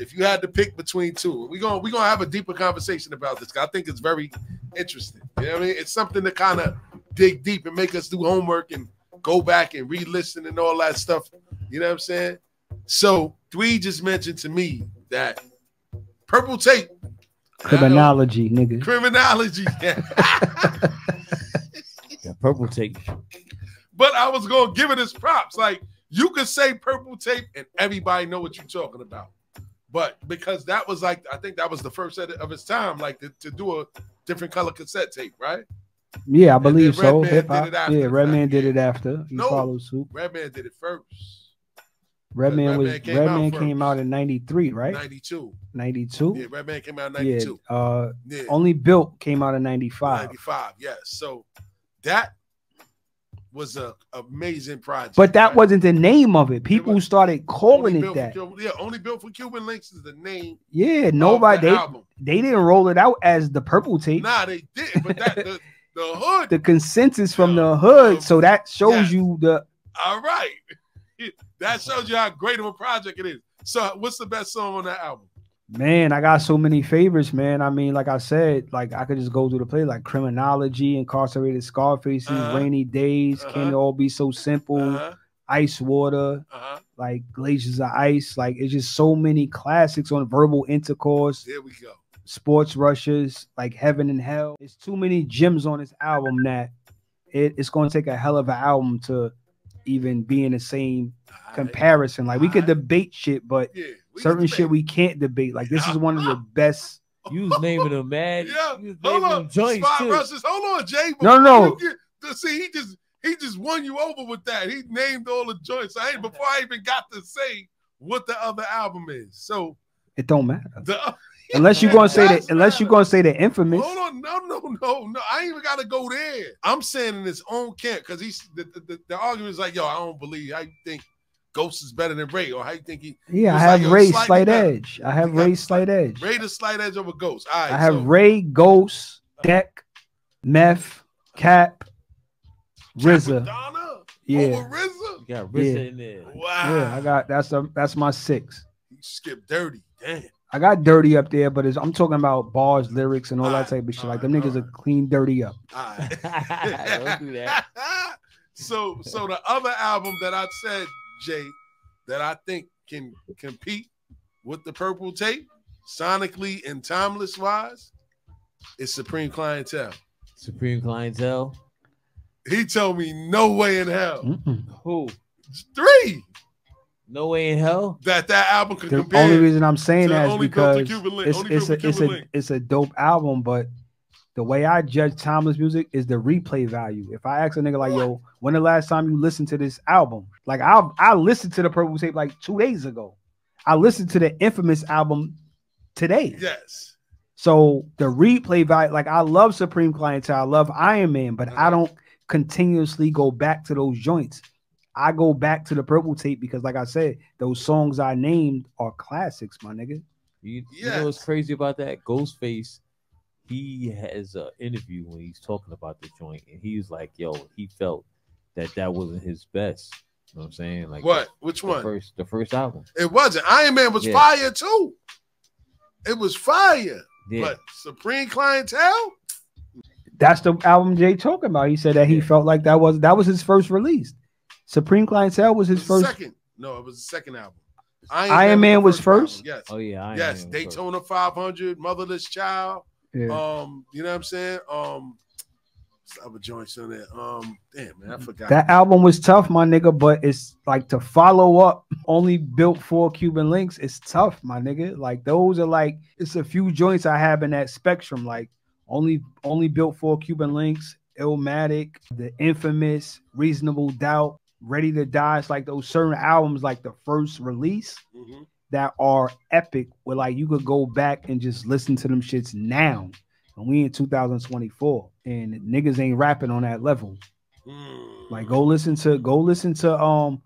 if you had to pick between two, we're gonna we gonna have a deeper conversation about this. I think it's very interesting. You know what I mean? It's something to kind of dig deep and make us do homework and go back and re-listen and all that stuff. You know what I'm saying? So three just mentioned to me that purple tape. Criminology, nigga. Criminology. Yeah, purple tape. but I was gonna give it his props. Like you could say purple tape and everybody know what you're talking about. But because that was like I think that was the first set of its time, like to, to do a different color cassette tape, right? Yeah, I believe so. Hip did hop. it after Yeah, Redman did it after. He No. followed suit. Redman did it first. Redman was Redman came out Redman first. came out in '93, right? 92. '92. Yeah, Redman came out in Yeah. 92. Uh, Yeah. only built came out in '95. 95. Yes. So that was a amazing project. But that right? wasn't the name of it. People was- started calling it Built for that. Yeah, only built for Cuban Linx is the name. Yeah, nobody the they they didn't roll it out as the purple tape. Nah, they did, but that the, the hood. The consensus from Yeah. the hood, so that shows yes. you the all right, that shows you how great of a project it is. So, what's the best song on that album? Man. I got so many favorites, man. I mean, like I said, like I could just go through the play, like criminology, incarcerated Scarfaces, Uh-huh. rainy days, can Uh-huh. it all be so simple? Uh-huh, Ice water, uh-huh. like glaciers of ice. Like it's just so many classics on verbal intercourse. There we go. Spot Rusherz like heaven and hell it's too many gems on this album that it, it's going to take a hell of an album to even be in the same comparison like we could debate shit but Yeah, we certain shit we can't debate like this is one of the best You was naming them mad. Yeah, You was Hold on, them joints Spot too. rushes. Hold on, Jay. No, no. get- see, he just he just won you over with that. He named all the joints. I ain't before I even got to say what the other album is. So it don't matter the unless you're going to say That's that unless you're going to say the infamous Hold on, no, no, no, no. I ain't even gotta go there. I'm saying in his own camp because he's the, the, the, the argument is like, yo, I don't believe I think Ghost is better than Ray, or how you think he yeah i have like, ray slightly slight better. edge i have ray slight edge Ray the slight edge over Ghost. All right, i have so, ray ghost deck meth cap RZA. Madonna Yeah. over RZA. You got RZA Yeah. in there. Wow, yeah i got that's a that's my six he skipped dirty. Damn. I got dirty up there, but it's, I'm talking about bars, lyrics, and all that type of shit. Like alright, them niggas are clean dirty up. All right. Don't do that. so so the other album that I said, Jay, that I think can compete with the purple tape, sonically and timeless wise, is Supreme Clientele. Supreme clientele. He told me no way in hell. Mm-mm. Who? Three No way in hell. that that album could compete. The compare. only reason I'm saying that is Only Built to because Cuban it's Only it's a it's a it's a dope album, but the way I judge timeless music is the replay value. If I ask a nigga like, "Yo, when the last time you listened to this album?" Like I I listened to the Purple Tape like two days ago. I listened to the infamous album today. yes. So the replay value, like I love Supreme Clientele, I love Iron Man, but I don't continuously go back to those joints. I go back to the purple tape because, like I said, those songs I named are classics, my nigga. You, you know what's crazy about that? Ghostface, he has an interview when he's talking about the joint, and he's like, "Yo, he felt that that wasn't his best." You know what I'm saying? Like What? Which The one? first, the first album. It wasn't. Iron Man was Yeah. fire too. It was fire. Yeah, But Supreme Clientele? That's the album Jay talking about. He said that he Yeah. felt like that was that was his first release. Supreme Clientele was his was first. second. No, it was the second album. Iron Man the was album, first? Yes. Oh yeah. I yes. am. Daytona 500, Motherless Child. Yeah. Um, you know what I'm saying? Um, other joints on there. Um, damn man, I forgot. That album was tough, my nigga, but it's like to follow up only built for Cuban Linx. It's tough, my nigga. Like those are like it's a few joints I have in that spectrum. Like only only built for Cuban Linx, Illmatic, the infamous Reasonable Doubt, Ready to Die. It's like those certain albums, like the first release, Mhm. That are epic. Where like you could go back and just listen to them shits now. And we in 2024, and niggas ain't rapping on that level. Mm. Like go listen to go listen to um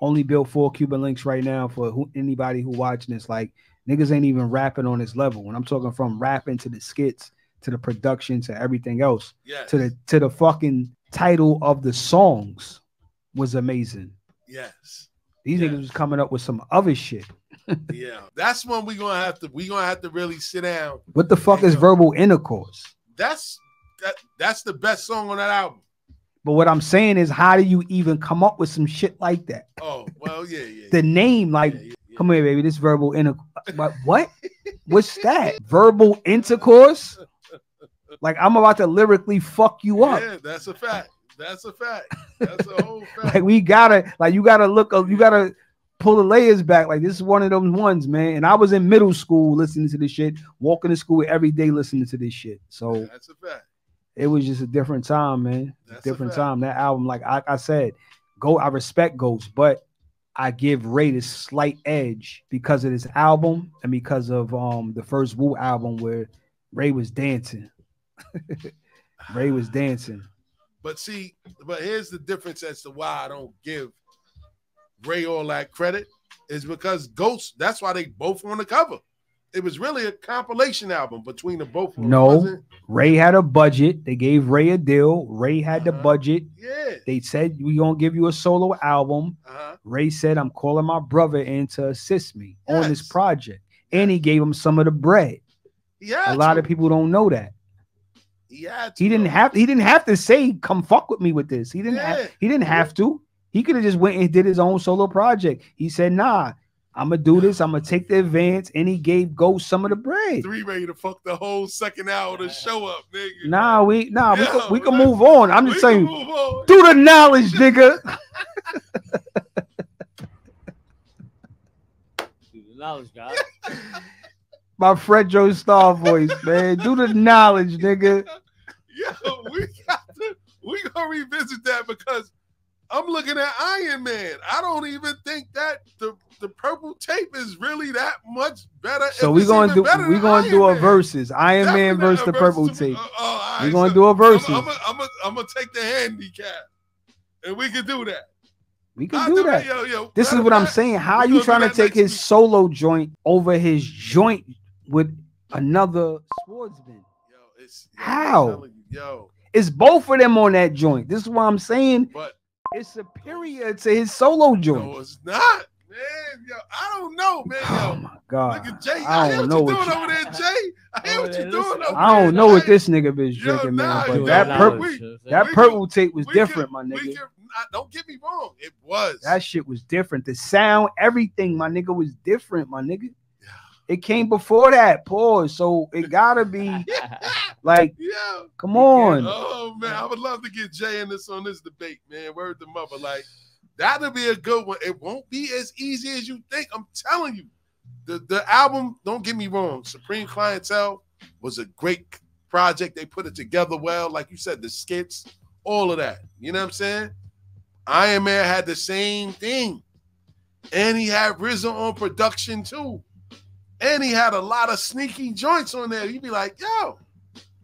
only built for Cuban Linx right now for who anybody who watching this. Like niggas ain't even rapping on this level. When I'm talking from rapping to the skits to the production to everything else yes. to the to the fucking title of the songs was amazing. yes. These Yeah. niggas was coming up with some other shit. Yeah, that's when we're gonna have to we gonna have to really sit down. What the fuck is uh, verbal intercourse? That's that that's the best song on that album. But what I'm saying is, how do you even come up with some shit like that? Oh well, yeah, yeah. The name, like, yeah, yeah, yeah. come here, baby. This verbal intercourse. What? What? What's that? Verbal intercourse? Like I'm about to lyrically fuck you up. Yeah, that's a fact. That's a fact. That's a whole fact. Like we gotta, like you gotta look, you gotta pull the layers back. Like this is one of those ones, man. And I was in middle school listening to this shit, walking to school every day listening to this shit. So that's a fact. it was just a different time, man. That's different time. That album, like I, I said, go. I respect Ghost, but I give Ray this slight edge because of this album and because of um the first Wu album where Ray was dancing. Ray was dancing. But see, but here's the difference as to why I don't give Ray all that credit is because Ghost. That's why they both on the cover. It was really a compilation album between the both. of them, No. Ray had a budget. They gave Ray a deal. Ray had the Uh-huh. budget. Yeah. They said we gonna give you a solo album. Uh-huh. Ray said, "I'm calling my brother in to assist me on this project," and he gave him some of the bread. Had A lot of people don't know that. He. He didn't have. He didn't have to say, "Come fuck with me with this." He didn't. Yeah. Have, he didn't have to. He could have just went and did his own solo project. He said, "Nah, I'm gonna do this. I'm gonna take the advance," and he gave Ghost some of the bread. three ready to fuck the whole second hour to show up, nigga. Nah, we nah, we can, we can move on. I'm just saying, do the knowledge, nigga. do The knowledge guy. My Fred Joe Star voice, man. Do the knowledge, nigga. Yo, we got to we gonna revisit that because I'm looking at Iron Man. I don't even think that the the purple tape is really that much better. So we're gonna do we than gonna do a versus Iron Man versus the purple tape. uh, oh, all we're gonna so do a versus. I'm gonna I'm gonna I'm take the handicap, and we can do that. We can I'll do that. Yo, yo, This is what I'm saying. How are you trying to take his week. solo joint over his joint with another swordsman? Yo, it's, How? you, Yo, It's both of them on that joint. This is what I'm saying. but It's superior to his solo joint. no, it's not, man. Yo, I don't know, man. Oh my god. look at Jay. I I, hear don't what know you what doing over there, Jay. I hear what you yeah, doing listen, over I don't know what this nigga been drinking, man. you But that purple that purple tape was different, can- my nigga. I- don't get me wrong. It was. That shit was different. The sound, everything, my nigga, was different, my nigga. It came before that, pause. So it gotta be like, yeah. come on. Oh man, I would love to get Jay in this on this debate, man. Word to mother, like that'll be a good one. It won't be as easy as you think. I'm telling you. The the album, don't get me wrong, Supreme Clientele was a great project. They put it together well, like you said, the skits, all of that. You know what I'm saying? Iron Man had the same thing, and he had RZA on production too, and he had a lot of sneaky joints on there. You'd be like, yo,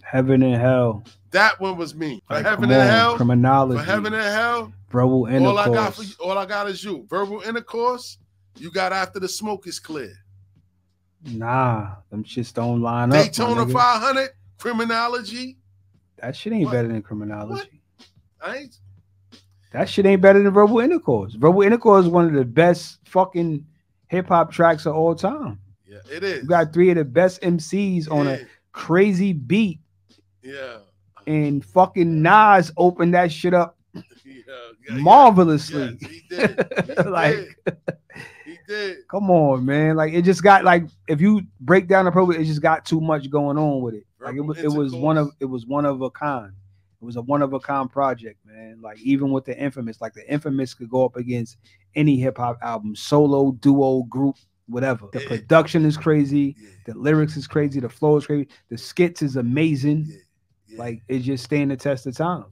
Heaven and hell. that one was me. For Like, heaven and on, hell, Criminology. for heaven and hell, verbal all I got for you, all I got is you. Verbal intercourse, you got after the smoke is clear. Nah, them shits don't line up. my Daytona 500, criminology. That shit ain't What? better than criminology. I ain't That shit ain't better than verbal intercourse. Verbal intercourse is one of the best fucking hip hop tracks of all time. Yeah, it is. You got three of the best MCs on a crazy beat, yeah, and fucking Nas opened that shit up yeah, yeah, marvelously. Yes, he did. He Like- did. He did. Come on, man. Like it just got like if you break down the program, it just got too much going on with it. Like it was it was one of it was one of a kind. It was a one of a kind project, man. Like even with the infamous, like the infamous could go up against any hip hop album, solo, duo, group, whatever. The production is crazy, Yeah, the lyrics is crazy, the flow is crazy, the skits is amazing. yeah, yeah. Like it's just staying the test of time.